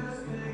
just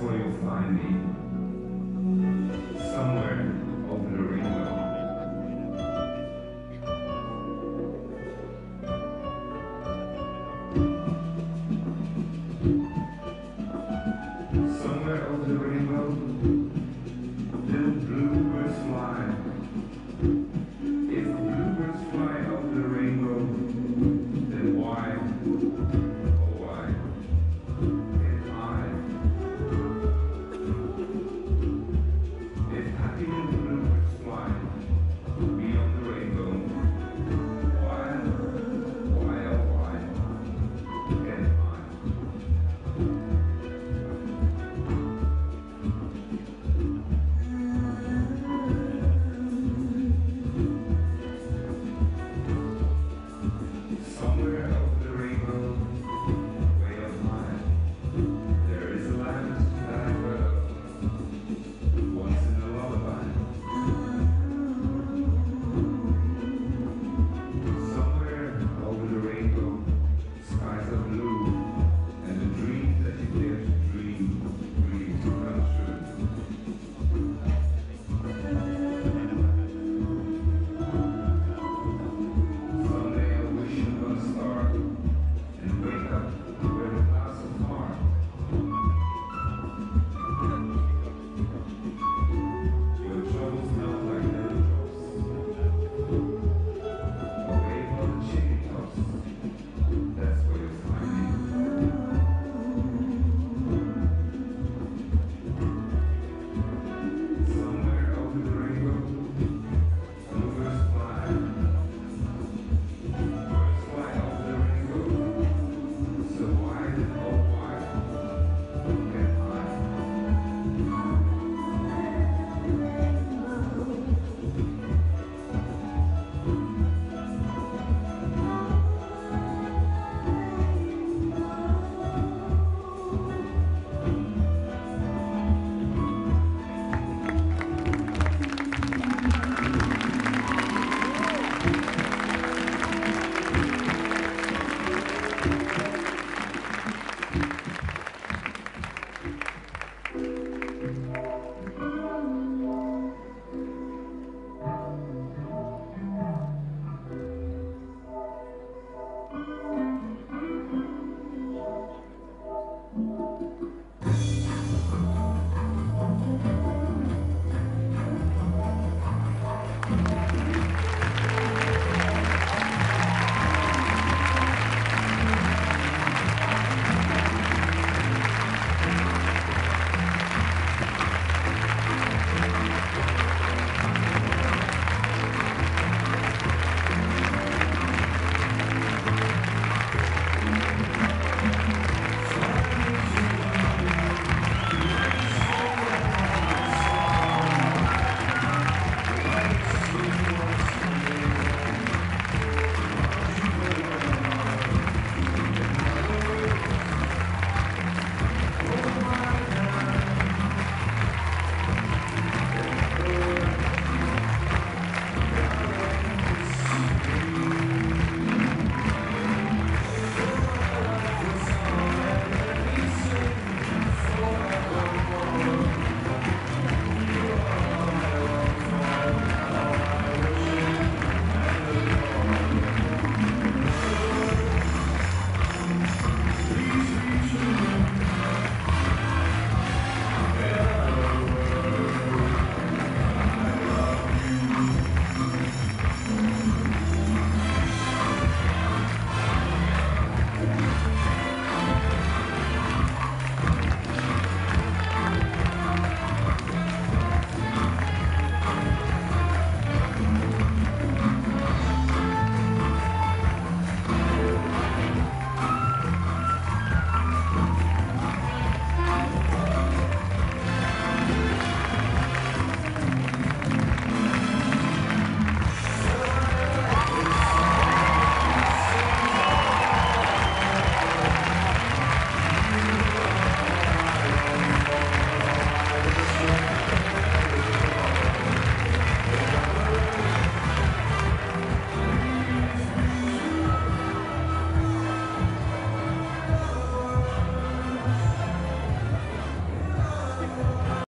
where you'll find me. Somewhere over